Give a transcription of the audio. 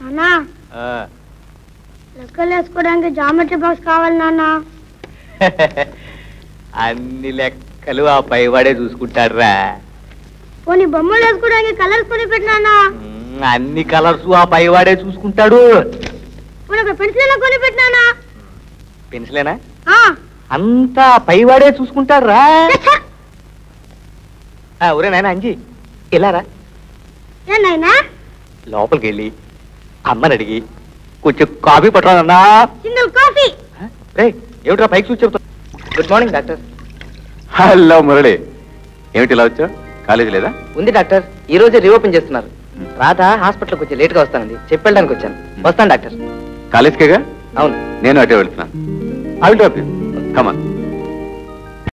నాన్నా లెక్కలు వేసుకోవడానికి జామెట్రీ బాక్స్ కావాలి నాన్న. అన్ని లెక్కలు ఆ పైవాడే చూసుకుంటాడురా. పోనీ బొమ్మలు వేసుకోవడానికి కలర్స్ కొని పెట్టినా అన్ని కలర్స్ ఆ పైవాడే చూసుకుంటాడు. పెన్సిల్ కొని పెట్టినా పెన్సిలేనా? అంతా పైవాడే చూసుకుంటాడురా ఆ, ఒరే నాయన అంజి ఇలారా ఏనాయనా లోపలికి వెళ్ళి అమ్మని అడిగి కొంచెం కాఫీ పట్టరాదన్నా సింగిల్ కాఫీ! రే ఏమిట్రా పైకి చూసి చెప్తా good morning doctor. Hello Murali. ఏమిటి ఇలా వచ్చావు? కాలేజీ లేదా? ఉంది డాక్టర్. ఈ రోజే రీఓపెన్ చేస్తున్నారు. రాధ హాస్పిటల్కి వచ్చి లేట్గా వస్తానండి చెప్పెళ్ళడానికి వచ్చాను. వస్తాను డాక్టర్. కాలేజ్కేగా? అవును. నేను అటే వెళ్తున్నాను. I will drop you Come on.